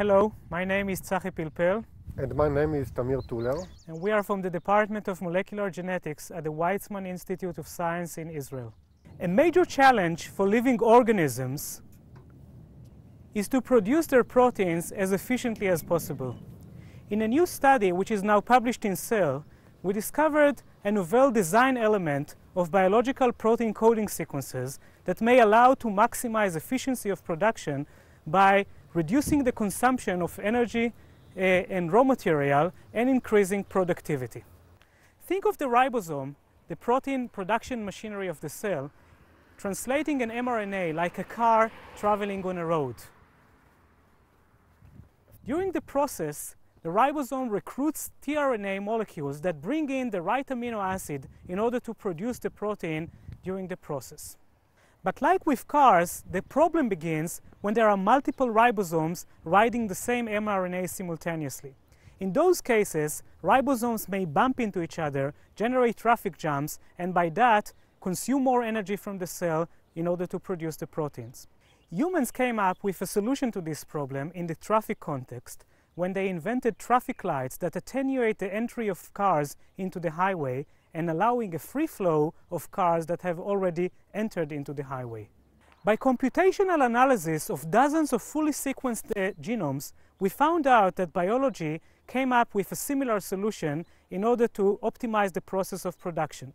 Hello, my name is Tzachi Pilpel, And my name is Tamir Tuller. and we are from the Department of Molecular Genetics at the Weizmann Institute of Science in Israel. A major challenge for living organisms is to produce their proteins as efficiently as possible. In a new study, which is now published in Cell, we discovered a novel design element of biological protein coding sequences that may allow to maximize efficiency of production by reducing the consumption of energy uh, and raw material and increasing productivity. Think of the ribosome, the protein production machinery of the cell, translating an mRNA like a car traveling on a road. During the process, the ribosome recruits tRNA molecules that bring in the right amino acid in order to produce the protein during the process. But like with cars, the problem begins when there are multiple ribosomes riding the same mRNA simultaneously. In those cases, ribosomes may bump into each other, generate traffic jams, and by that, consume more energy from the cell in order to produce the proteins. Humans came up with a solution to this problem in the traffic context when they invented traffic lights that attenuate the entry of cars into the highway and allowing a free flow of cars that have already entered into the highway. By computational analysis of dozens of fully sequenced uh, genomes, we found out that biology came up with a similar solution in order to optimize the process of production.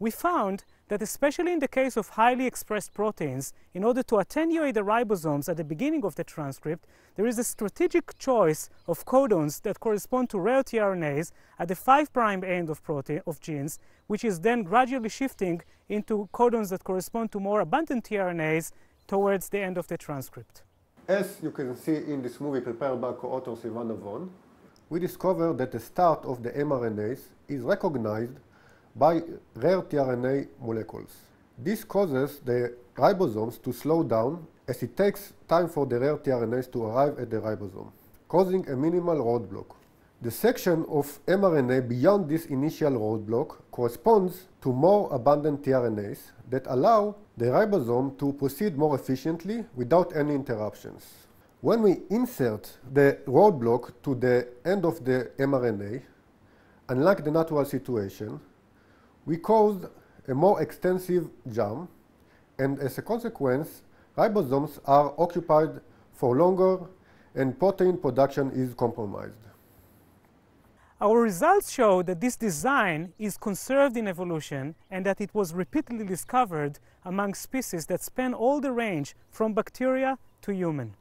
We found that especially in the case of highly expressed proteins, in order to attenuate the ribosomes at the beginning of the transcript, there is a strategic choice of codons that correspond to rare tRNAs at the 5' end of protein of genes, which is then gradually shifting into codons that correspond to more abundant tRNAs towards the end of the transcript. As you can see in this movie prepared by co-author Sivan Navon, we discovered that the start of the mRNAs is recognized by rare tRNA molecules. This causes the ribosomes to slow down as it takes time for the rare tRNAs to arrive at the ribosome, causing a minimal roadblock. The section of mRNA beyond this initial roadblock corresponds to more abundant tRNAs that allow the ribosome to proceed more efficiently without any interruptions. When we insert the roadblock to the end of the mRNA, unlike the natural situation, we caused a more extensive jam, and as a consequence, ribosomes are occupied for longer and protein production is compromised. Our results show that this design is conserved in evolution and that it was repeatedly discovered among species that span all the range from bacteria to human.